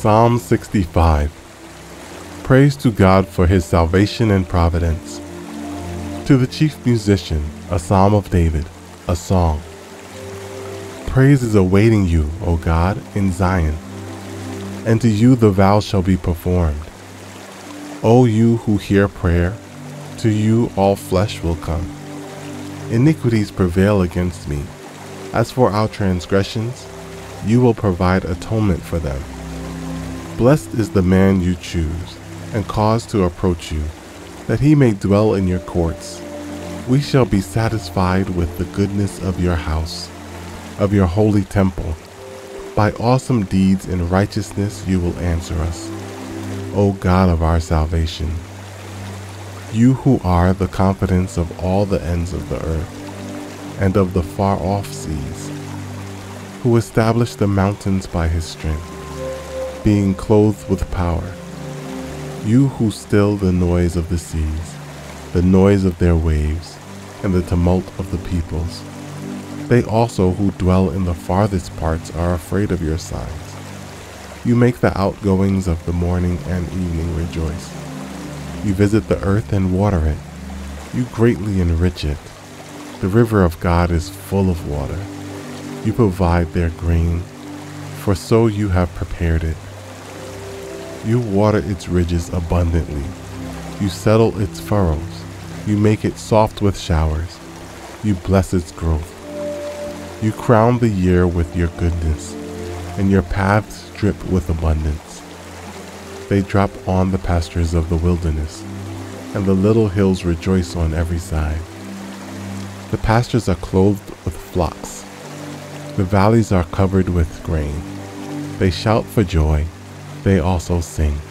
Psalm 65 Praise to God for his salvation and providence. To the chief musician, a psalm of David, a song. Praise is awaiting you, O God, in Zion, and to you the vow shall be performed. O you who hear prayer, to you all flesh will come. Iniquities prevail against me. As for our transgressions, you will provide atonement for them. Blessed is the man you choose and cause to approach you, that he may dwell in your courts. We shall be satisfied with the goodness of your house, of your holy temple. By awesome deeds and righteousness you will answer us, O God of our salvation. You who are the confidence of all the ends of the earth, and of the far off seas, who established the mountains by his strength, being clothed with power you who still the noise of the seas, the noise of their waves, and the tumult of the peoples. They also who dwell in the farthest parts are afraid of your signs. You make the outgoings of the morning and evening rejoice. You visit the earth and water it. You greatly enrich it. The river of God is full of water. You provide their grain, for so you have prepared it. You water its ridges abundantly. You settle its furrows. You make it soft with showers. You bless its growth. You crown the year with your goodness, and your paths drip with abundance. They drop on the pastures of the wilderness, and the little hills rejoice on every side. The pastures are clothed with flocks. The valleys are covered with grain. They shout for joy they also sing.